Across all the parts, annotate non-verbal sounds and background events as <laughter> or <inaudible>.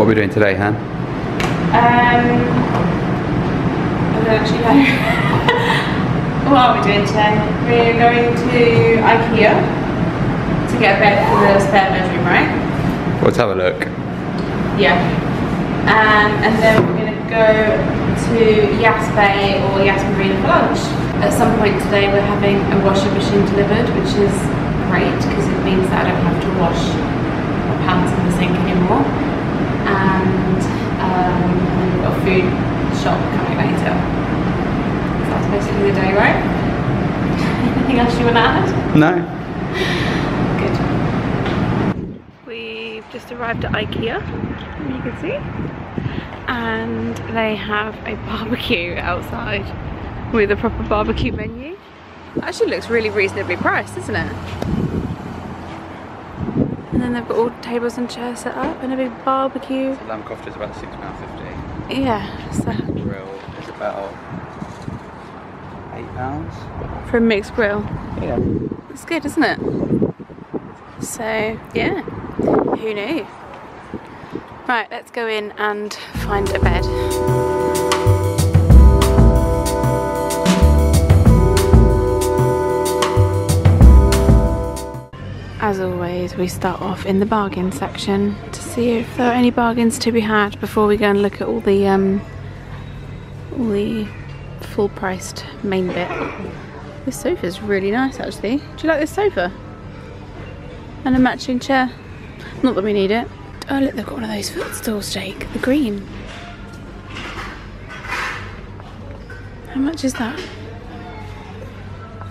What are we doing today, Han? Um, I don't actually know. <laughs> what are we doing today? We're going to IKEA to get a bed for the spare bedroom, right? Let's have a look. Yeah. Um, and then we're going to go to Yas Bay or Yas Marina for lunch. At some point today we're having a washing machine delivered, which is great because it means that I don't have to wash my pants in the sink anymore. And um, we've got a food shop coming later. So that's basically the day, right? <laughs> Anything else you want to add? No. Good. We've just arrived at IKEA, you can see. And they have a barbecue outside with a proper barbecue menu. Actually looks really reasonably priced, isn't it? And then they've got all tables and chairs set up and a big barbecue. The lamb kofta is about £6.50. Yeah, so grill is about £8. for a mixed grill. Yeah. It's good, isn't it? So, yeah, who knew? Right, let's go in and find a bed. As always, we start off in the bargain section to see if there are any bargains to be had before we go and look at all the um, all the full-priced main bit. This sofa is really nice actually. Do you like this sofa? And a matching chair. Not that we need it. Oh look, they've got one of those footstools, Jake. The green. How much is that?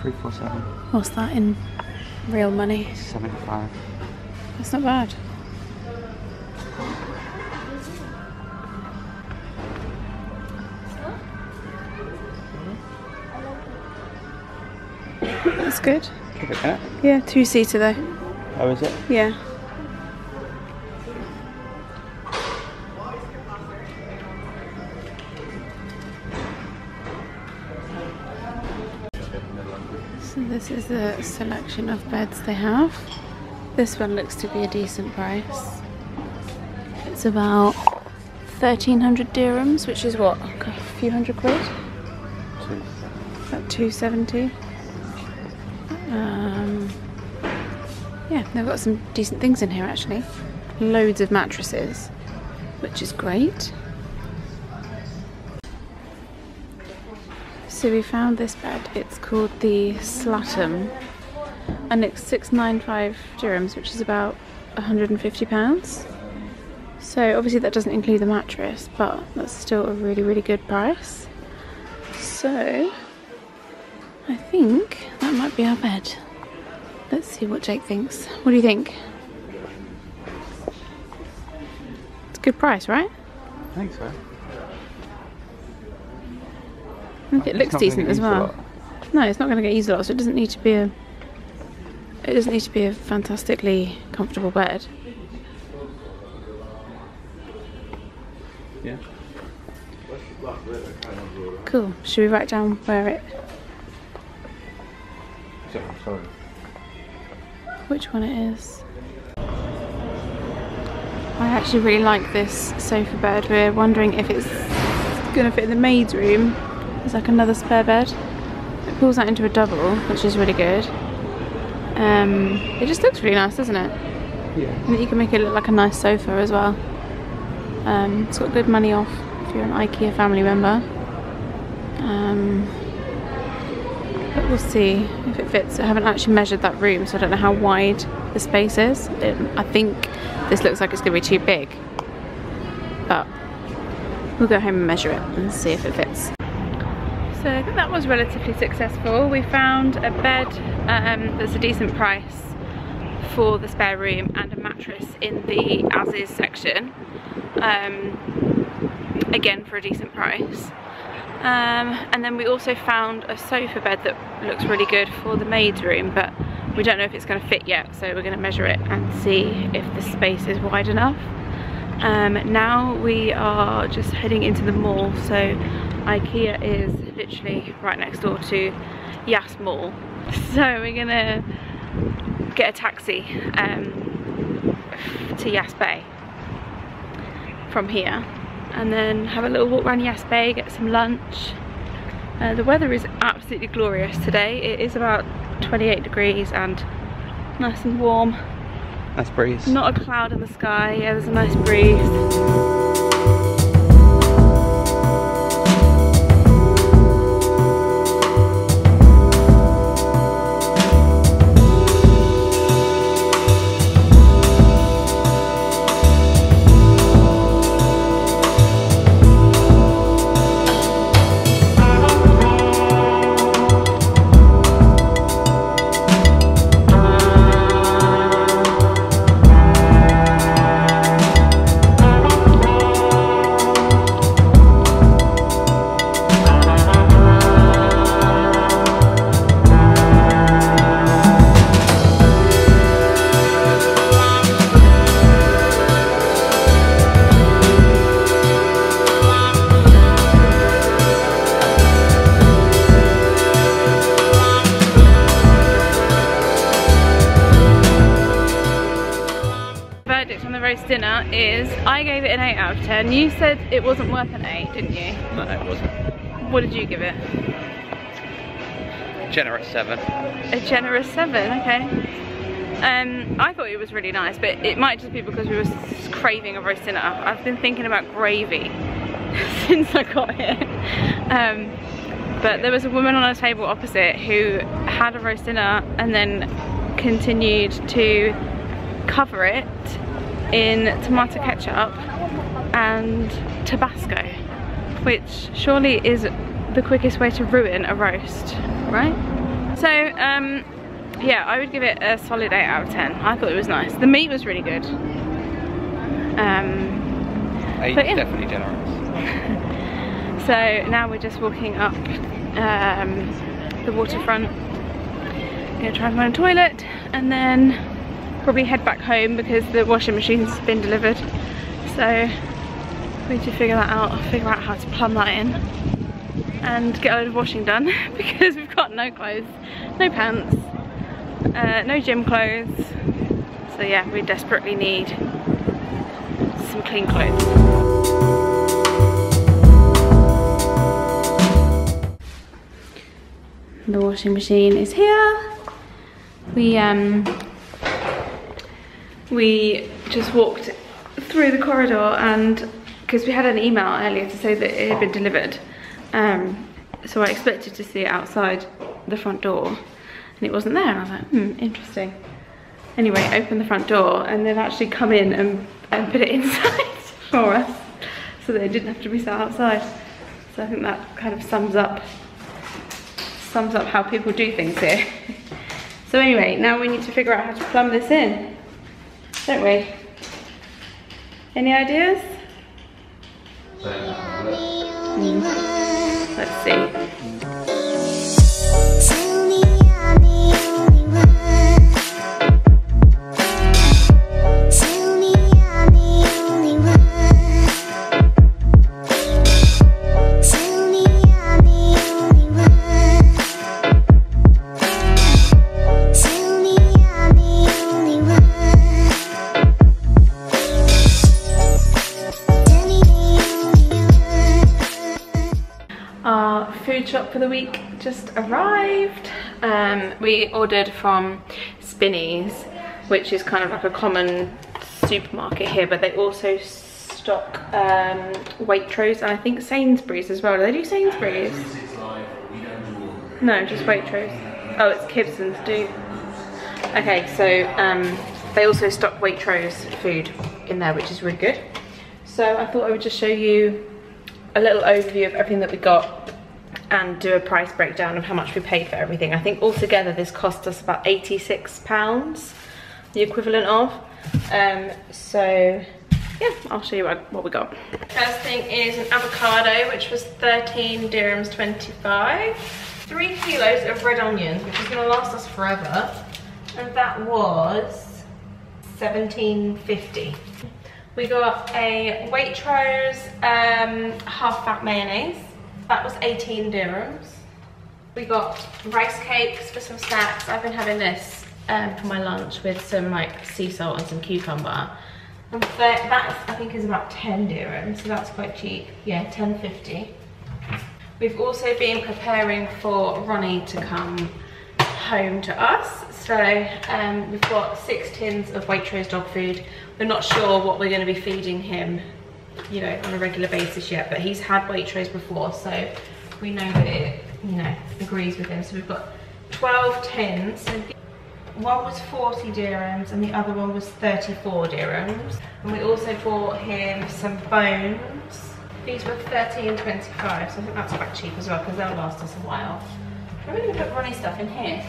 347 What's that in real money? 75 That's not bad. That's good. Give it that. Yeah, two seater though. Oh, is it? Yeah. So this is a selection of beds they have. This one looks to be a decent price. It's about 1300 dirhams, which is what? A few hundred quid? About 270. Um, yeah, they've got some decent things in here actually. Loads of mattresses, which is great. So we found this bed. It's called the Slattum, and it's 695 dirhams, which is about 150 pounds. So obviously that doesn't include the mattress, but that's still a really, really good price. So I think that might be our bed. Let's see what Jake thinks. What do you think? It's a good price, right? I think so. I think it looks decent as well. No, it's not going to get used a lot, so it doesn't need to be a. It doesn't need to be a fantastically comfortable bed. Yeah. Cool. Should we write down where it? So, sorry. Which one it is? I actually really like this sofa bed. We're wondering if it's going to fit in the maid's room. There's like another spare bed. It pulls out into a double, which is really good. Um, it just looks really nice, doesn't it? Yeah. And you can make it look like a nice sofa as well. Um, it's got good money off if you're an IKEA family member. Um, but we'll see if it fits. I haven't actually measured that room, so I don't know how wide the space is. It, I think this looks like it's going to be too big. But we'll go home and measure it and see if it fits. So I think that was relatively successful. We found a bed um, that's a decent price for the spare room and a mattress in the as is section. Um, again for a decent price. Um, and then we also found a sofa bed that looks really good for the maid's room but we don't know if it's going to fit yet so we're going to measure it and see if the space is wide enough. Um, now we are just heading into the mall so IKEA is literally right next door to Yas Mall <laughs> so we're gonna get a taxi um, to Yas Bay from here and then have a little walk around Yas Bay, get some lunch. Uh, the weather is absolutely glorious today. It is about 28 degrees and nice and warm. Nice breeze. Not a cloud in the sky. Yeah, there's a nice breeze. Dinner is I gave it an 8 out of 10. You said it wasn't worth an 8, didn't you? No, it wasn't. What did you give it? Generous 7. A generous 7, okay. Um, I thought it was really nice, but it might just be because we were craving a roast dinner. I've been thinking about gravy <laughs> since I got here. Um, but there was a woman on a table opposite who had a roast dinner and then continued to cover it in tomato ketchup and Tabasco, which surely is the quickest way to ruin a roast, right? So, um, yeah, I would give it a solid 8 out of 10. I thought it was nice. The meat was really good. Um, 8 But yeah. definitely generous. <laughs> so now we're just walking up um, the waterfront. Gonna try and find a toilet and then probably head back home because the washing machine's been delivered. So we need to figure that out, figure out how to plumb that in and get a load of washing done <laughs> because we've got no clothes, no pants, uh, no gym clothes. So yeah, we desperately need some clean clothes. The washing machine is here. We um we just walked through the corridor and because we had an email earlier to say that it had been delivered. Um, so I expected to see it outside the front door and it wasn't there. And I was like, hmm, interesting. Anyway, opened the front door and they've actually come in and, and put it <laughs> inside for us so that it didn't have to be sat outside. So I think that kind of sums up sums up how people do things here. <laughs> so anyway, now we need to figure out how to plumb this in, don't we? Any ideas? Mm. Let's see. Arrived. Um, we ordered from Spinneys, which is kind of like a common supermarket here, but they also stock um, Waitrose and I think Sainsbury's as well. Do they do Sainsbury's? No, just Waitrose. Oh, it's Kibsons do. Okay, so um, they also stock Waitrose food in there, which is really good. So I thought I would just show you a little overview of everything that we got and do a price breakdown of how much we paid for everything. I think altogether this cost us about 86 pounds, the equivalent of. Um, so yeah, I'll show you what, what we got. First thing is an avocado, which was 13 dirhams 25. Three kilos of red onions, which is gonna last us forever. And that was 17.50. We got a Waitrose um, half fat mayonnaise. That was 18 dirhams. We got rice cakes for some snacks. I've been having this um, for my lunch with some like sea salt and some cucumber. And that, I think is about 10 dirhams, so that's quite cheap. Yeah, 10.50. We've also been preparing for Ronnie to come home to us. So um, we've got six tins of Waitrose dog food. We're not sure what we're going to be feeding him, you know, on a regular basis yet, but he's had Waitrose before, so we know that it, you know, agrees with him. So we've got 12 tins. So one was 40 dirhams and the other one was 34 dirhams. And we also bought him some bones. These were 13.25, so I think that's quite cheap as well because they'll last us a while. I'm going to put Ronnie stuff in here.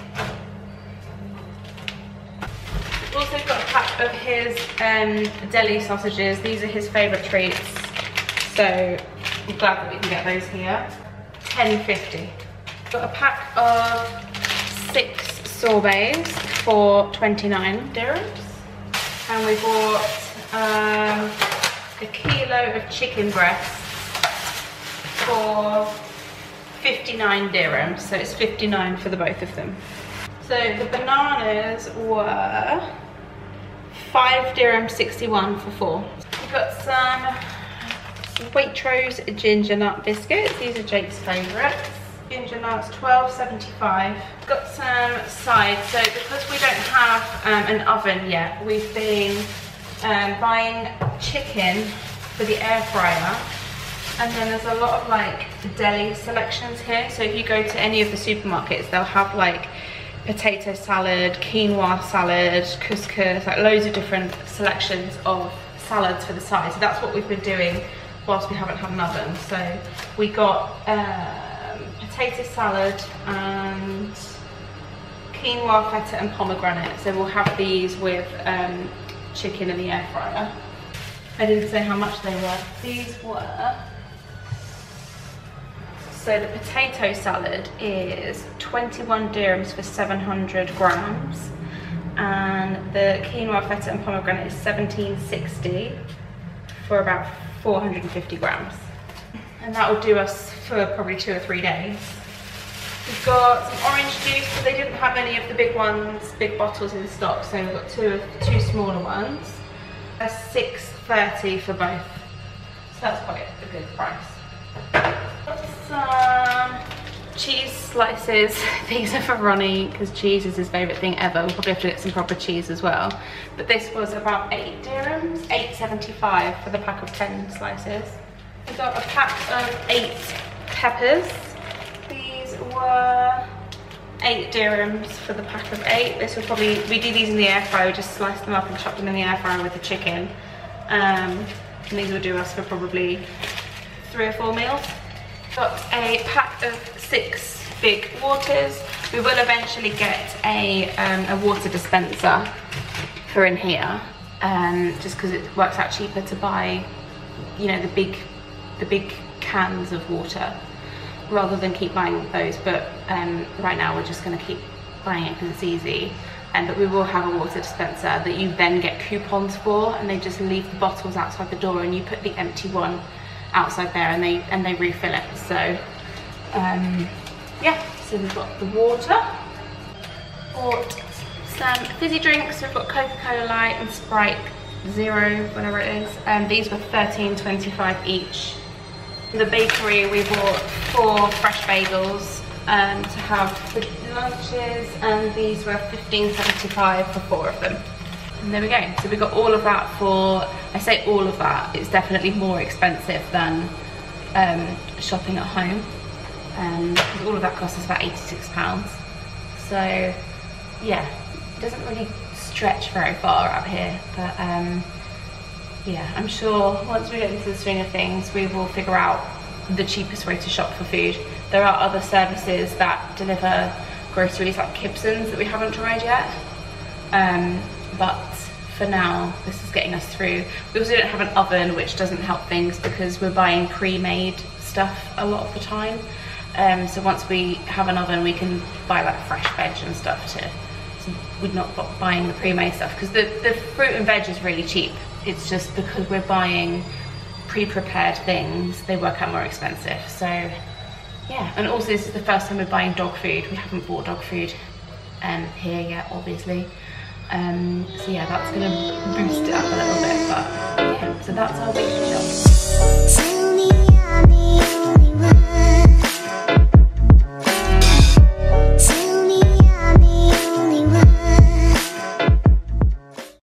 We've also got of his um, deli sausages. These are his favourite treats. So I'm glad that we can get those here. 10.50. Got a pack of six sorbets for 29 dirhams. And we bought um, a kilo of chicken breasts for 59 dirhams. So it's 59 for the both of them. So the bananas were 5 dirham 61 for four. We've got some Waitrose ginger nut biscuits. These are Jake's favourites. Ginger nuts, 12.75. Got some sides. So because we don't have um, an oven yet, we've been um, buying chicken for the air fryer. And then there's a lot of like deli selections here. So if you go to any of the supermarkets, they'll have like potato salad, quinoa salad, couscous, like loads of different selections of salads for the side. So that's what we've been doing whilst we haven't had an oven. So we got um, potato salad and quinoa, feta and pomegranate. So we'll have these with um, chicken in the air fryer. I didn't say how much they were. These were so the potato salad is 21 dirhams for 700 grams. And the quinoa, feta and pomegranate is 1760 for about 450 grams. And that will do us for probably two or three days. We've got some orange juice, but they didn't have any of the big ones, big bottles in stock, so we've got two, two smaller ones. That's 6.30 for both. So that's quite a good price some cheese slices. <laughs> These are for Ronnie because cheese is his favourite thing ever. We'll probably have to get some proper cheese as well. But this was about eight dirhams, 8.75 for the pack of 10 slices. We got a pack of eight peppers. These were eight dirhams for the pack of eight. This will probably, we do these in the air fryer, we just slice them up and chop them in the air fryer with the chicken. Um, and these will do us for probably three or four meals. Got a pack of six big waters. We will eventually get a, um, a water dispenser for in here, um, just because it works out cheaper to buy, you know, the big, the big cans of water rather than keep buying those. But um, right now we're just going to keep buying it because it's easy. Um, but we will have a water dispenser that you then get coupons for and they just leave the bottles outside the door and you put the empty one outside there and they and they refill it. So um, yeah so we've got the water bought some fizzy drinks we've got coca-cola light and sprite zero whatever it is. And um, these were 13.25 each. The bakery we bought four fresh bagels um, to have for lunches and these were 15.75 for four of them and there we go. So we got all of that for, I say all of that, it's definitely more expensive than um, shopping at home. Um, all of that cost us about 86 pounds. So yeah, it doesn't really stretch very far up here, but um, yeah, I'm sure once we get into the swing of things, we will figure out the cheapest way to shop for food. There are other services that deliver groceries like Kibsons that we haven't tried yet. Um, but for now this is getting us through. We also don't have an oven which doesn't help things because we're buying pre-made stuff a lot of the time. Um, so once we have an oven we can buy like fresh veg and stuff to so we're not buying the pre-made stuff. Because the, the fruit and veg is really cheap. It's just because we're buying pre-prepared things they work out more expensive. So yeah. And also this is the first time we're buying dog food. We haven't bought dog food um, here yet obviously um, so yeah, that's gonna boost it up a little bit, but yeah, so that's our weekly shop.